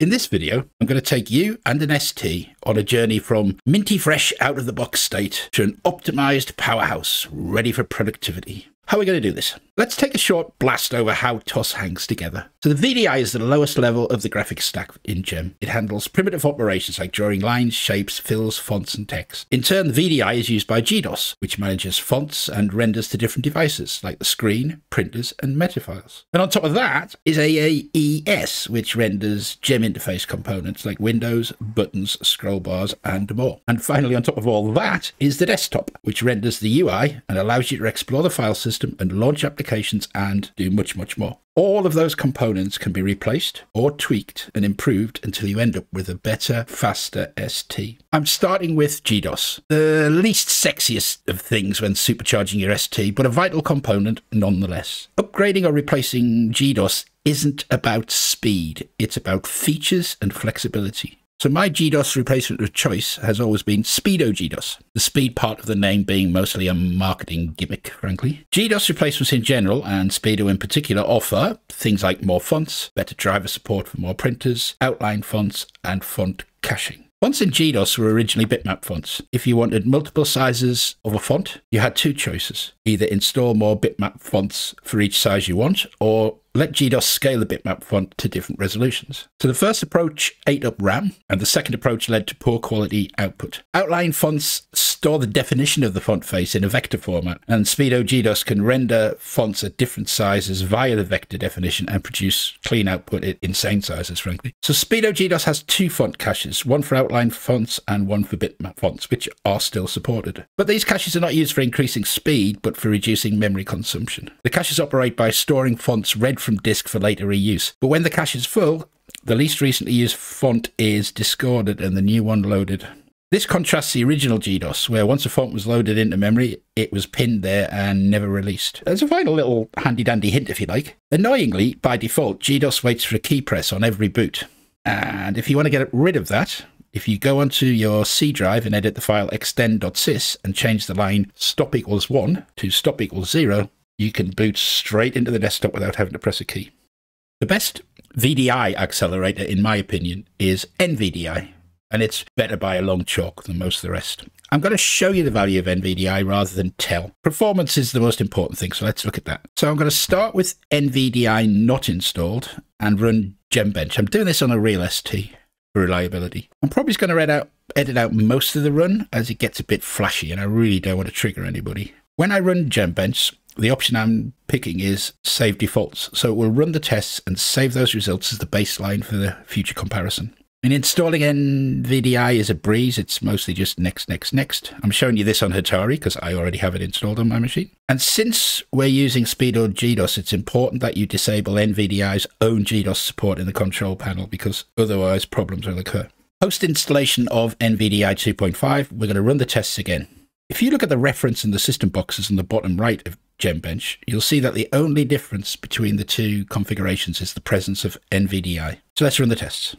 In this video, I'm going to take you and an ST on a journey from minty fresh out of the box state to an optimized powerhouse ready for productivity. How are we going to do this? Let's take a short blast over how TOS hangs together. So the VDI is the lowest level of the graphics stack in GEM. It handles primitive operations like drawing lines, shapes, fills, fonts, and text. In turn, the VDI is used by GDOS, which manages fonts and renders to different devices like the screen, printers, and meta files. And on top of that is AES, which renders GEM interface components like windows, buttons, scroll bars, and more. And finally, on top of all that is the desktop, which renders the UI and allows you to explore the file system and launch applications applications and do much, much more. All of those components can be replaced or tweaked and improved until you end up with a better, faster ST. I'm starting with GDOS, the least sexiest of things when supercharging your ST, but a vital component nonetheless. Upgrading or replacing GDOS isn't about speed, it's about features and flexibility. So my GDOS replacement of choice has always been Speedo GDOS, the speed part of the name being mostly a marketing gimmick, frankly. GDOS replacements in general, and Speedo in particular, offer things like more fonts, better driver support for more printers, outline fonts, and font caching. Fonts in GDOS were originally bitmap fonts. If you wanted multiple sizes of a font, you had two choices. Either install more bitmap fonts for each size you want, or let GDOS scale the bitmap font to different resolutions. So the first approach ate up RAM, and the second approach led to poor quality output. Outline fonts store the definition of the font face in a vector format, and Speedo GDOS can render fonts at different sizes via the vector definition and produce clean output at insane sizes, frankly. So Speedo GDOS has two font caches, one for outline fonts and one for bitmap fonts, which are still supported. But these caches are not used for increasing speed, but for reducing memory consumption. The caches operate by storing fonts read from disk for later reuse. But when the cache is full, the least recently used font is discarded and the new one loaded. This contrasts the original GDOS, where once a font was loaded into memory, it was pinned there and never released. There's a final little handy dandy hint, if you like. Annoyingly, by default, GDOS waits for a key press on every boot. And if you want to get rid of that, if you go onto your C drive and edit the file extend.sys and change the line stop equals 1 to stop equals 0, you can boot straight into the desktop without having to press a key. The best VDI accelerator, in my opinion, is NVDI, and it's better by a long chalk than most of the rest. I'm going to show you the value of NVDI rather than tell. Performance is the most important thing, so let's look at that. So I'm going to start with NVDI not installed and run GemBench. I'm doing this on a real ST for reliability. I'm probably going to out, edit out most of the run as it gets a bit flashy and I really don't want to trigger anybody. When I run GemBench, the option I'm picking is save defaults. So it will run the tests and save those results as the baseline for the future comparison. And installing NVDI is a breeze. It's mostly just next, next, next. I'm showing you this on Hatari because I already have it installed on my machine. And since we're using Speedo GDOS, it's important that you disable NVDI's own GDOS support in the control panel because otherwise problems will occur. Post installation of NVDI 2.5, we're going to run the tests again. If you look at the reference in the system boxes on the bottom right of GemBench, you'll see that the only difference between the two configurations is the presence of NVDI. So let's run the tests.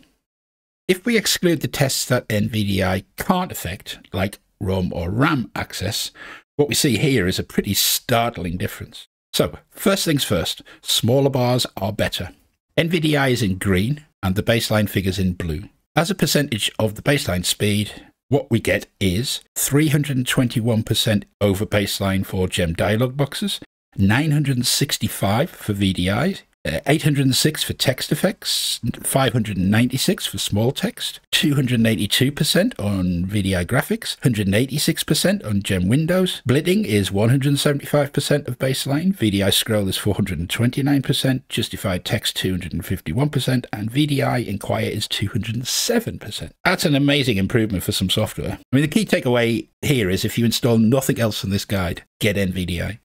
If we exclude the tests that NVDI can't affect, like ROM or RAM access, what we see here is a pretty startling difference. So, first things first, smaller bars are better. NVDI is in green and the baseline figures in blue. As a percentage of the baseline speed, what we get is 321% over baseline for gem dialog boxes, 965 for VDI, uh, Uh, 806 for text effects, 596 for small text, 282% on VDI graphics, 186% on Gem Windows. Blitting is 175% of baseline, VDI scroll is 429%, justified text 251%, and VDI Inquire is 207%. That's an amazing improvement for some software. I mean, the key takeaway here is if you install nothing else in this guide, get NVDI.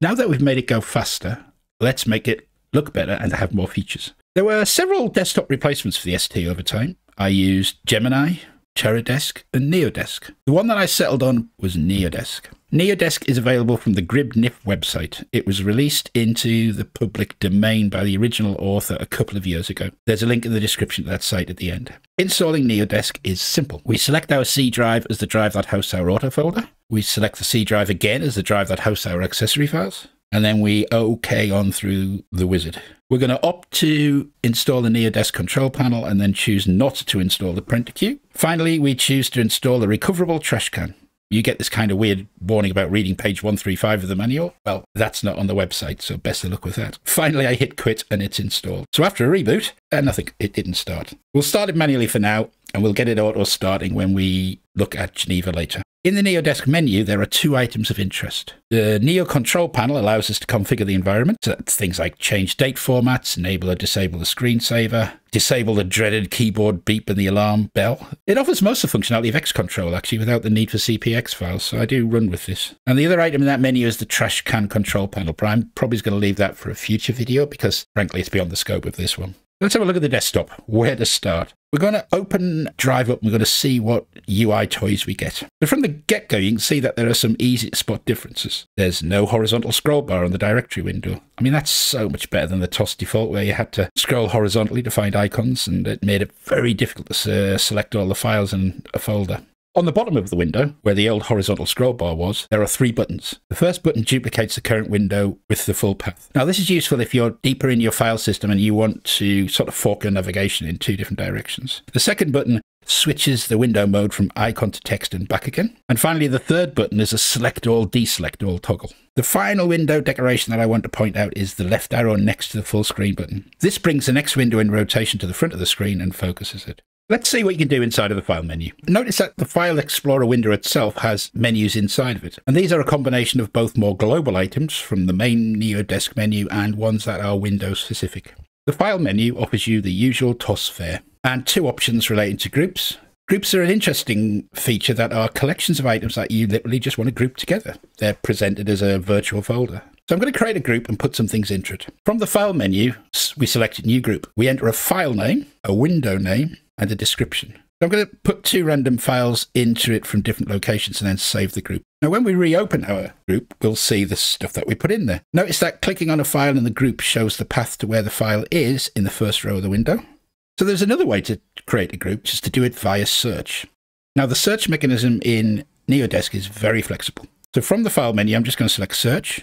Now that we've made it go faster, let's make it look better, and have more features. There were several desktop replacements for the ST over time. I used Gemini, Teradesk, and Neodesk. The one that I settled on was Neodesk. Neodesk is available from the Gribnif website. It was released into the public domain by the original author a couple of years ago. There's a link in the description to that site at the end. Installing Neodesk is simple. We select our C drive as the drive that hosts our auto folder. We select the C drive again as the drive that hosts our accessory files. And then we OK on through the wizard. We're going to opt to install the NeoDesk control panel and then choose not to install the printer queue. Finally, we choose to install the recoverable trash can you get this kind of weird warning about reading page 135 of the manual. Well, that's not on the website, so best of luck with that. Finally, I hit quit and it's installed. So after a reboot, uh, nothing, it didn't start. We'll start it manually for now, and we'll get it auto starting when we look at Geneva later. In the NeoDesk menu, there are two items of interest. The Neo Control panel allows us to configure the environment. So that's things like change date formats, enable or disable the screensaver, disable the dreaded keyboard beep and the alarm bell. It offers most of the functionality of XControl actually, without the need for CPX files, so I do run with this. And the other item in that menu is the trash can control panel, but I'm probably going to leave that for a future video because, frankly, it's beyond the scope of this one. Let's have a look at the desktop. Where to start? We're going to open Drive Up and we're going to see what UI toys we get. But from the get-go, you can see that there are some easy to spot differences. There's no horizontal scroll bar on the directory window. I mean, that's so much better than the TOS default where you had to scroll horizontally to find icons and it made it very difficult to uh, select all the files in a folder. On the bottom of the window, where the old horizontal scroll bar was, there are three buttons. The first button duplicates the current window with the full path. Now, this is useful if you're deeper in your file system and you want to sort of fork your navigation in two different directions. The second button switches the window mode from icon to text and back again. And finally, the third button is a select all, deselect all toggle. The final window decoration that I want to point out is the left arrow next to the full screen button. This brings the next window in rotation to the front of the screen and focuses it. Let's see what you can do inside of the file menu. Notice that the File Explorer window itself has menus inside of it. And these are a combination of both more global items from the main NeoDesk menu and ones that are Windows specific. The File menu offers you the usual TOS fare and two options relating to groups. Groups are an interesting feature that are collections of items that you literally just want to group together. They're presented as a virtual folder. So I'm going to create a group and put some things into it. From the File menu, we select new group. We enter a file name, a window name, and a description. So I'm going to put two random files into it from different locations and then save the group. Now, when we reopen our group, we'll see the stuff that we put in there. Notice that clicking on a file in the group shows the path to where the file is in the first row of the window. So there's another way to create a group, just to do it via search. Now, the search mechanism in NeoDesk is very flexible. So from the file menu, I'm just going to select search.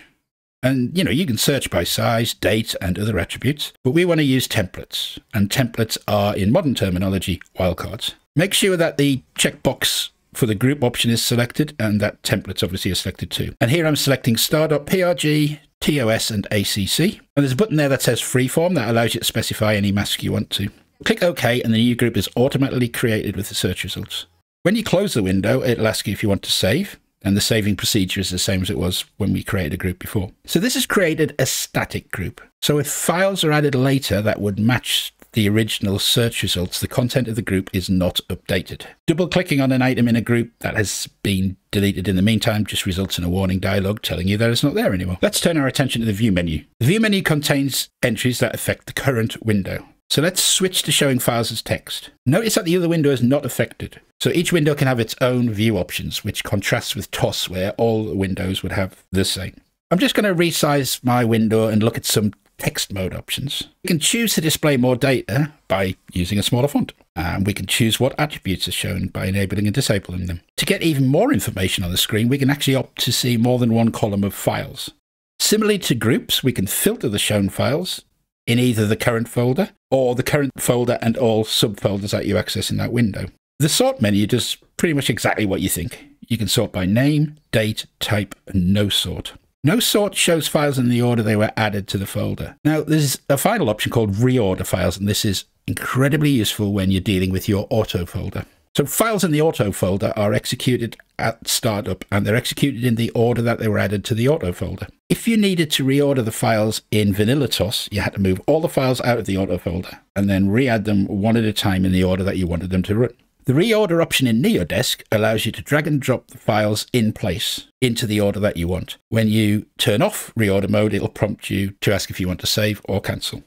And, you know, you can search by size, date, and other attributes, but we want to use templates. And templates are, in modern terminology, wildcards. Make sure that the checkbox for the group option is selected and that templates obviously are selected too. And here I'm selecting star.prg, TOS, and ACC. And there's a button there that says freeform that allows you to specify any mask you want to. Click OK and the new group is automatically created with the search results. When you close the window, it'll ask you if you want to save and the saving procedure is the same as it was when we created a group before. So this has created a static group. So if files are added later that would match the original search results, the content of the group is not updated. Double clicking on an item in a group that has been deleted in the meantime just results in a warning dialog telling you that it's not there anymore. Let's turn our attention to the view menu. The view menu contains entries that affect the current window. So let's switch to showing files as text. Notice that the other window is not affected. So each window can have its own view options, which contrasts with TOS, where all windows would have the same. I'm just going to resize my window and look at some text mode options. We can choose to display more data by using a smaller font. And we can choose what attributes are shown by enabling and disabling them. To get even more information on the screen, we can actually opt to see more than one column of files. Similarly to groups, we can filter the shown files in either the current folder or the current folder and all subfolders that you access in that window. The sort menu does pretty much exactly what you think. You can sort by name, date, type, and no sort. No sort shows files in the order they were added to the folder. Now, there's a final option called reorder files, and this is incredibly useful when you're dealing with your auto folder. So files in the auto folder are executed at startup and they're executed in the order that they were added to the auto folder. If you needed to reorder the files in vanilla TOS, you had to move all the files out of the auto folder and then re-add them one at a time in the order that you wanted them to run. The reorder option in NeoDesk allows you to drag and drop the files in place into the order that you want. When you turn off reorder mode, it'll prompt you to ask if you want to save or cancel.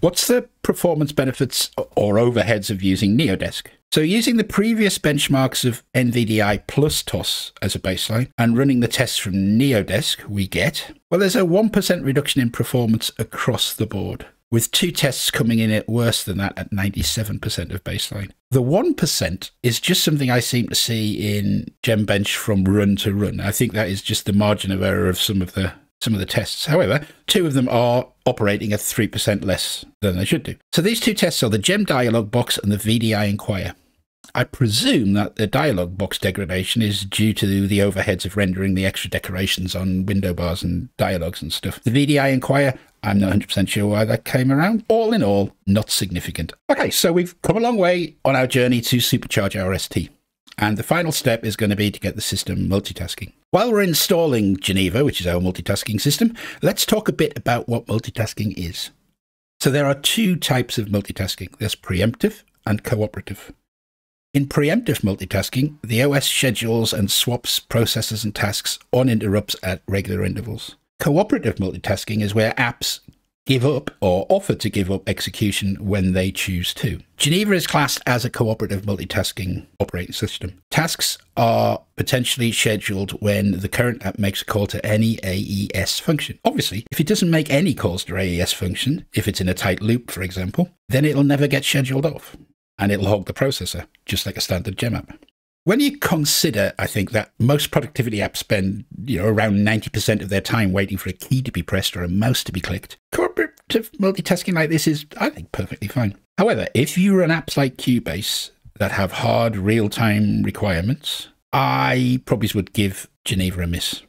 What's the performance benefits or overheads of using NeoDesk? So using the previous benchmarks of NVDI plus TOS as a baseline and running the tests from NeoDesk, we get, well, there's a 1% reduction in performance across the board, with two tests coming in at worse than that at 97% of baseline. The 1% is just something I seem to see in GemBench from run to run. I think that is just the margin of error of some of the some of the tests. However, two of them are operating at 3% less than they should do. So these two tests are the gem dialog box and the VDI Enquire. I presume that the dialog box degradation is due to the overheads of rendering the extra decorations on window bars and dialogues and stuff. The VDI Inquire, I'm not 100% sure why that came around. All in all, not significant. Okay, so we've come a long way on our journey to supercharge our ST. And the final step is going to be to get the system multitasking. While we're installing Geneva, which is our multitasking system, let's talk a bit about what multitasking is. So there are two types of multitasking. There's preemptive and cooperative. In preemptive multitasking, the OS schedules and swaps processes and tasks on interrupts at regular intervals. Cooperative multitasking is where apps give up or offer to give up execution when they choose to. Geneva is classed as a cooperative multitasking operating system. Tasks are potentially scheduled when the current app makes a call to any AES function. Obviously, if it doesn't make any calls to AES function, if it's in a tight loop, for example, then it'll never get scheduled off and it'll hog the processor, just like a standard gem app. When you consider, I think, that most productivity apps spend, you know, around 90% of their time waiting for a key to be pressed or a mouse to be clicked, cooperative multitasking like this is, I think, perfectly fine. However, if you run apps like Cubase that have hard real-time requirements, I probably would give Geneva a miss.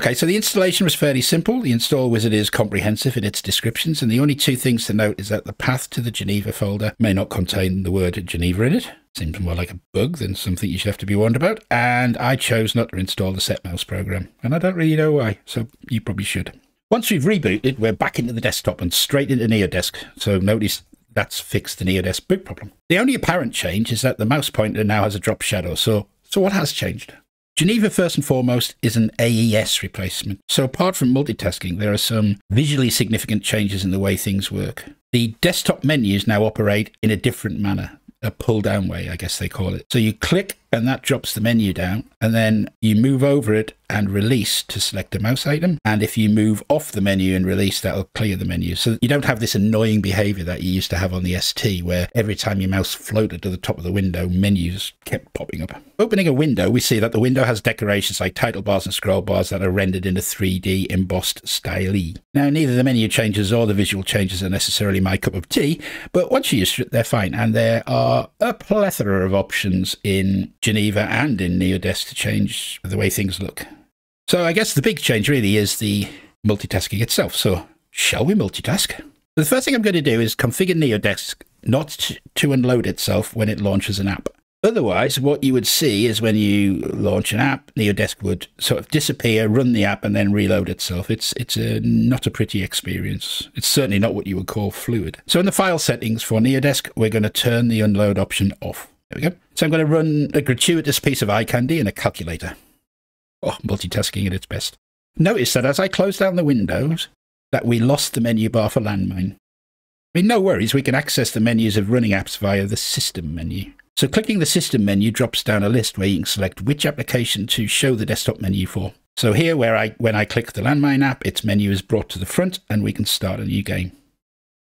Okay, so the installation was fairly simple. The install wizard is comprehensive in its descriptions, and the only two things to note is that the path to the Geneva folder may not contain the word Geneva in it. Seems more like a bug than something you should have to be warned about. And I chose not to install the setmouse program, and I don't really know why, so you probably should. Once we've rebooted, we're back into the desktop and straight into NeoDesk. So notice that's fixed the NeoDesk boot problem. The only apparent change is that the mouse pointer now has a drop shadow. So, so what has changed? Geneva, first and foremost, is an AES replacement. So, apart from multitasking, there are some visually significant changes in the way things work. The desktop menus now operate in a different manner a pull down way, I guess they call it. So you click and that drops the menu down, and then you move over it and release to select a mouse item. And if you move off the menu and release, that'll clear the menu. So you don't have this annoying behavior that you used to have on the ST, where every time your mouse floated to the top of the window, menus kept popping up. Opening a window, we see that the window has decorations like title bars and scroll bars that are rendered in a 3D embossed style. Now, neither the menu changes or the visual changes are necessarily my cup of tea, but once you use it, they're fine. And there are a plethora of options in Geneva and in NeoDesk to change the way things look. So I guess the big change really is the multitasking itself. So shall we multitask? The first thing I'm going to do is configure NeoDesk not to unload itself when it launches an app. Otherwise, what you would see is when you launch an app, NeoDesk would sort of disappear, run the app, and then reload itself. It's it's a not a pretty experience. It's certainly not what you would call fluid. So in the file settings for NeoDesk, we're going to turn the unload option off. There we go. So I'm going to run a gratuitous piece of eye candy in a calculator. Oh, multitasking at its best. Notice that as I close down the windows, that we lost the menu bar for Landmine. I mean, no worries, we can access the menus of running apps via the System menu. So clicking the System menu drops down a list where you can select which application to show the desktop menu for. So here, where I when I click the Landmine app, its menu is brought to the front and we can start a new game.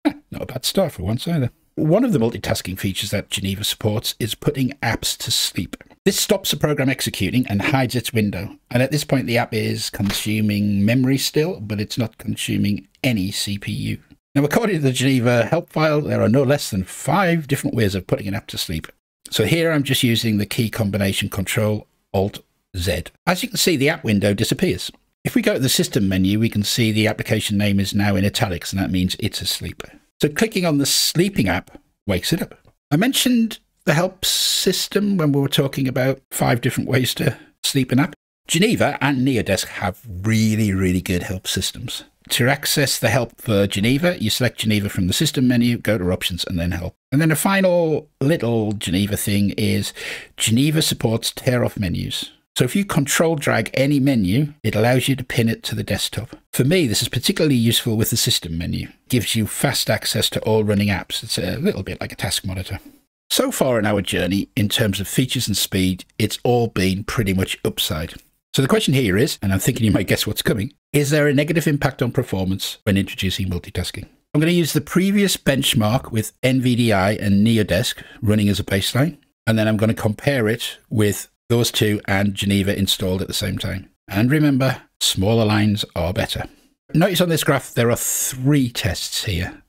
not a bad start for once either. One of the multitasking features that Geneva supports is putting apps to sleep. This stops the program executing and hides its window. And at this point, the app is consuming memory still, but it's not consuming any CPU. Now, according to the Geneva help file, there are no less than five different ways of putting an app to sleep. So here I'm just using the key combination Control Alt Z. As you can see, the app window disappears. If we go to the system menu, we can see the application name is now in italics, and that means it's asleep. So clicking on the sleeping app wakes it up. I mentioned the help system when we were talking about five different ways to sleep an app. Geneva and NeoDesk have really, really good help systems. To access the help for Geneva, you select Geneva from the system menu, go to options, and then help. And then a final little Geneva thing is Geneva supports tear off menus. So if you control drag any menu, it allows you to pin it to the desktop. For me, this is particularly useful with the system menu. It gives you fast access to all running apps. It's a little bit like a task monitor. So far in our journey, in terms of features and speed, it's all been pretty much upside. So the question here is, and I'm thinking you might guess what's coming, is there a negative impact on performance when introducing multitasking? I'm going to use the previous benchmark with NVDI and NeoDesk running as a baseline, and then I'm going to compare it with those two and Geneva installed at the same time. And remember, Smaller lines are better. Notice on this graph there are three tests here.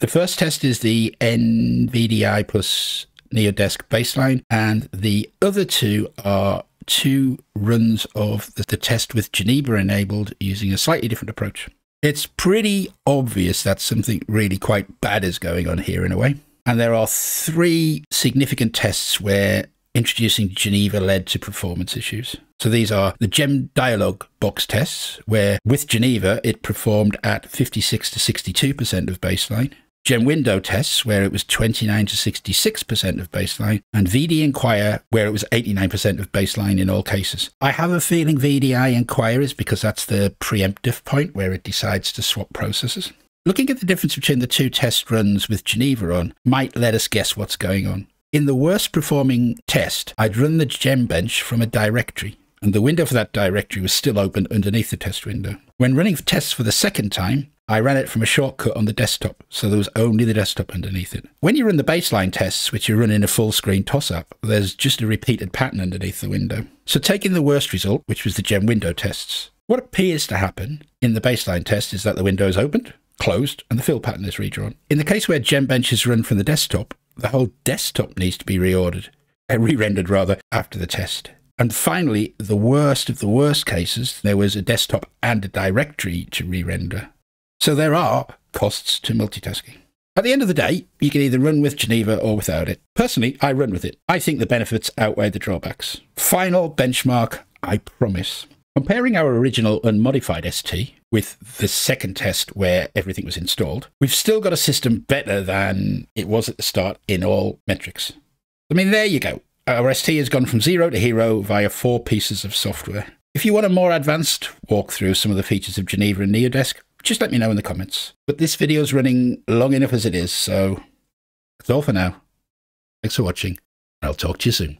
The first test is the NVDI plus NeoDesk baseline, and the other two are two runs of the, test with Geneva enabled using a slightly different approach. It's pretty obvious that something really quite bad is going on here in a way. And there are three significant tests where introducing Geneva led to performance issues. So these are the Gem Dialog box tests, where with Geneva it performed at 56 to 62% of baseline. Gem window tests, where it was 29 to 66% of baseline, and VDI Inquire, where it was 89% of baseline in all cases. I have a feeling VDI Inquire is because that's the preemptive point where it decides to swap processes. Looking at the difference between the two test runs with Geneva on might let us guess what's going on. In the worst performing test, I'd run the GemBench from a directory, and the window for that directory was still open underneath the test window. When running tests for the second time, I ran it from a shortcut on the desktop, so there was only the desktop underneath it. When you run the baseline tests, which you run in a full screen TOS app, there's just a repeated pattern underneath the window. So taking the worst result, which was the gem window tests, what appears to happen in the baseline test is that the window is opened, closed, and the fill pattern is redrawn. In the case where GemBench is run from the desktop, the whole desktop needs to be reordered, uh, re-rendered rather, after the test. And finally, the worst of the worst cases, there was a desktop and a directory to re-render. So there are costs to multitasking. At the end of the day, you can either run with Geneva or without it. Personally, I run with it. I think the benefits outweigh the drawbacks. Final benchmark, I promise. Comparing our original unmodified ST with the second test where everything was installed, we've still got a system better than it was at the start in all metrics. I mean, there you go. Our ST has gone from zero to hero via four pieces of software. If you want a more advanced walkthrough of some of the features of Geneva and Neodesk, just let me know in the comments. But this video is running long enough as it is, so that's all for now. Thanks for watching, and I'll talk to you soon.